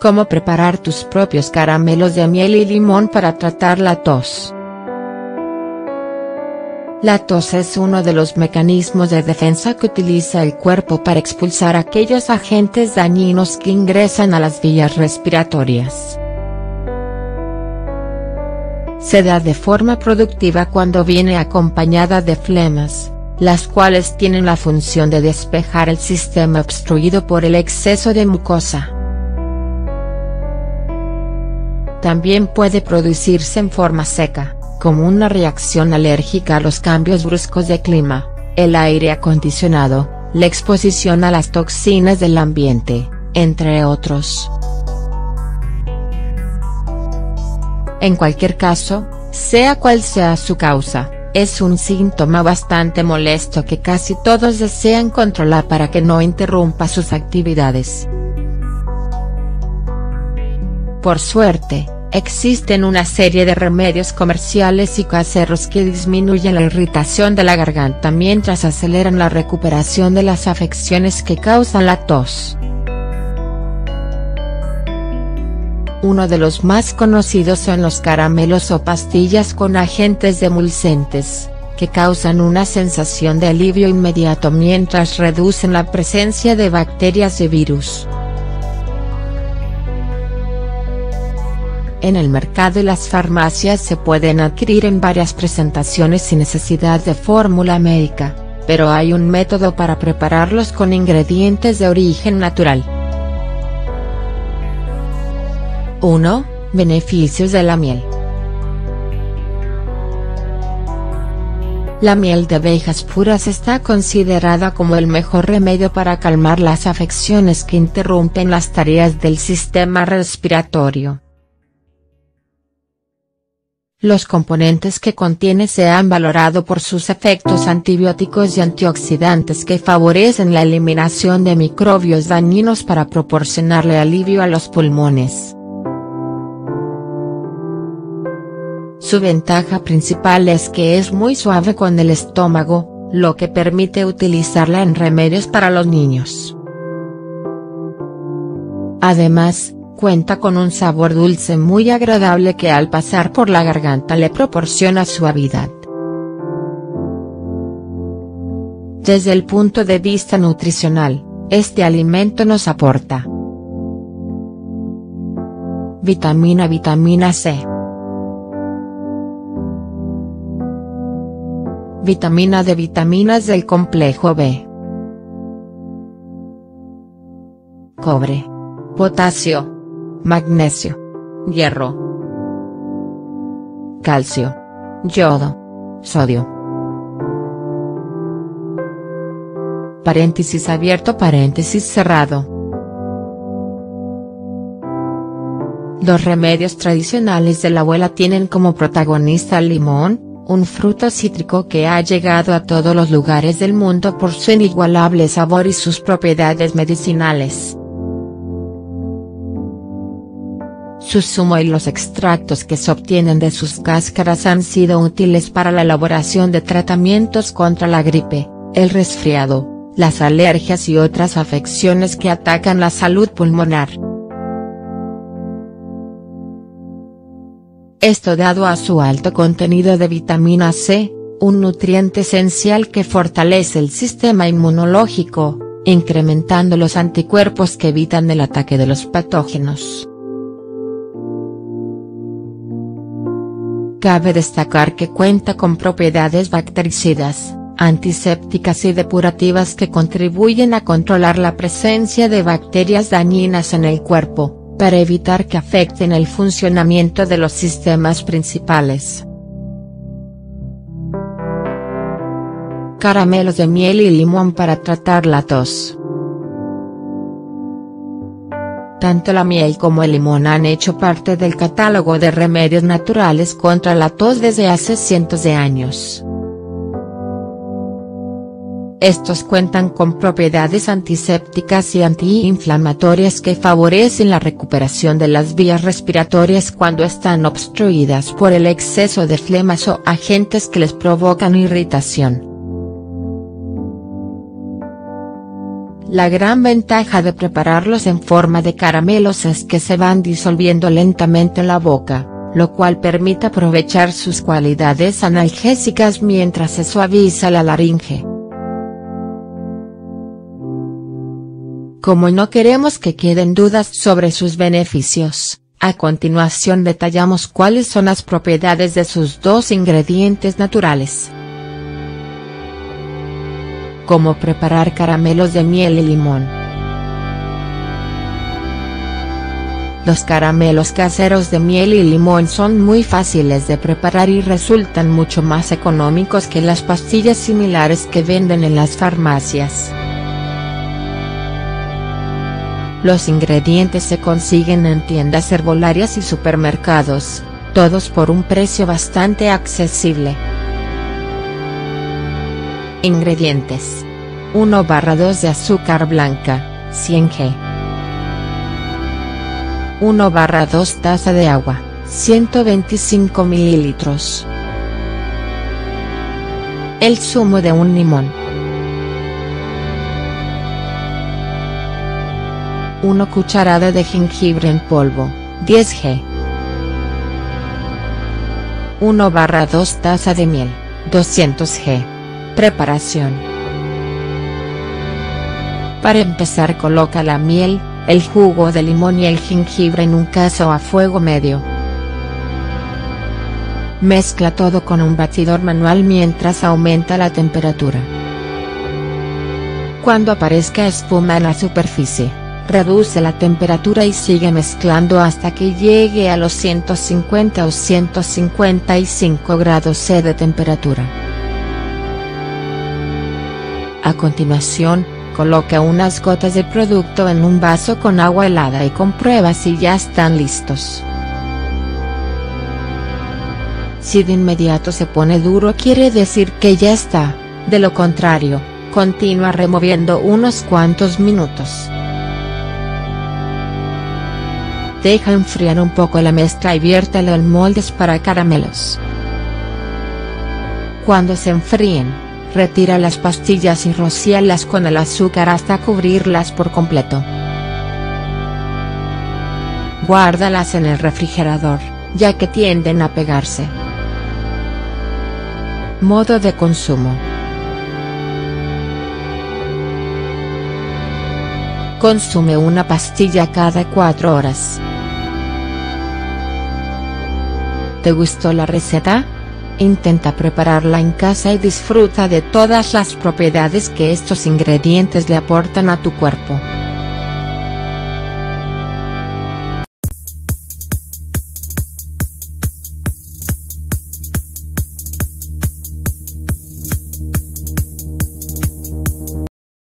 Cómo preparar tus propios caramelos de miel y limón para tratar la tos. La tos es uno de los mecanismos de defensa que utiliza el cuerpo para expulsar aquellos agentes dañinos que ingresan a las vías respiratorias. Se da de forma productiva cuando viene acompañada de flemas, las cuales tienen la función de despejar el sistema obstruido por el exceso de mucosa. También puede producirse en forma seca, como una reacción alérgica a los cambios bruscos de clima, el aire acondicionado, la exposición a las toxinas del ambiente, entre otros. En cualquier caso, sea cual sea su causa, es un síntoma bastante molesto que casi todos desean controlar para que no interrumpa sus actividades. Por suerte, Existen una serie de remedios comerciales y caseros que disminuyen la irritación de la garganta mientras aceleran la recuperación de las afecciones que causan la tos. Uno de los más conocidos son los caramelos o pastillas con agentes demulcentes, que causan una sensación de alivio inmediato mientras reducen la presencia de bacterias y virus. En el mercado y las farmacias se pueden adquirir en varias presentaciones sin necesidad de fórmula médica, pero hay un método para prepararlos con ingredientes de origen natural. 1. Beneficios de la miel. La miel de abejas puras está considerada como el mejor remedio para calmar las afecciones que interrumpen las tareas del sistema respiratorio. Los componentes que contiene se han valorado por sus efectos antibióticos y antioxidantes que favorecen la eliminación de microbios dañinos para proporcionarle alivio a los pulmones. Su ventaja principal es que es muy suave con el estómago, lo que permite utilizarla en remedios para los niños. Además, Cuenta con un sabor dulce muy agradable que al pasar por la garganta le proporciona suavidad. Desde el punto de vista nutricional, este alimento nos aporta Vitamina Vitamina C Vitamina D Vitaminas del complejo B. Cobre. Potasio. Magnesio, hierro, calcio, yodo, sodio. Paréntesis abierto paréntesis cerrado. Los remedios tradicionales de la abuela tienen como protagonista el limón, un fruto cítrico que ha llegado a todos los lugares del mundo por su inigualable sabor y sus propiedades medicinales. Su zumo y los extractos que se obtienen de sus cáscaras han sido útiles para la elaboración de tratamientos contra la gripe, el resfriado, las alergias y otras afecciones que atacan la salud pulmonar. Esto dado a su alto contenido de vitamina C, un nutriente esencial que fortalece el sistema inmunológico, incrementando los anticuerpos que evitan el ataque de los patógenos. Cabe destacar que cuenta con propiedades bactericidas, antisépticas y depurativas que contribuyen a controlar la presencia de bacterias dañinas en el cuerpo, para evitar que afecten el funcionamiento de los sistemas principales. Caramelos de miel y limón para tratar la tos. Tanto la miel como el limón han hecho parte del catálogo de remedios naturales contra la tos desde hace cientos de años. Estos cuentan con propiedades antisépticas y antiinflamatorias que favorecen la recuperación de las vías respiratorias cuando están obstruidas por el exceso de flemas o agentes que les provocan irritación. La gran ventaja de prepararlos en forma de caramelos es que se van disolviendo lentamente en la boca, lo cual permite aprovechar sus cualidades analgésicas mientras se suaviza la laringe. Como no queremos que queden dudas sobre sus beneficios, a continuación detallamos cuáles son las propiedades de sus dos ingredientes naturales. Cómo preparar caramelos de miel y limón. Los caramelos caseros de miel y limón son muy fáciles de preparar y resultan mucho más económicos que las pastillas similares que venden en las farmacias. Los ingredientes se consiguen en tiendas herbolarias y supermercados, todos por un precio bastante accesible. Ingredientes. 1 barra 2 de azúcar blanca, 100 g. 1 barra 2 taza de agua, 125 mililitros. El zumo de un limón. 1 cucharada de jengibre en polvo, 10 g. 1 barra 2 taza de miel, 200 g. Preparación. Para empezar coloca la miel, el jugo de limón y el jengibre en un caso a fuego medio. Mezcla todo con un batidor manual mientras aumenta la temperatura. Cuando aparezca espuma en la superficie reduce la temperatura y sigue mezclando hasta que llegue a los 150 o 155 grados C de temperatura. A continuación, coloca unas gotas de producto en un vaso con agua helada y comprueba si ya están listos. Si de inmediato se pone duro quiere decir que ya está, de lo contrario, continúa removiendo unos cuantos minutos. Deja enfriar un poco la mezcla y viértelo en moldes para caramelos. Cuando se enfríen, retira las pastillas y rocíalas con el azúcar hasta cubrirlas por completo. Guárdalas en el refrigerador, ya que tienden a pegarse. Modo de consumo. Consume una pastilla cada 4 horas. ¿Te gustó la receta? Intenta prepararla en casa y disfruta de todas las propiedades que estos ingredientes le aportan a tu cuerpo.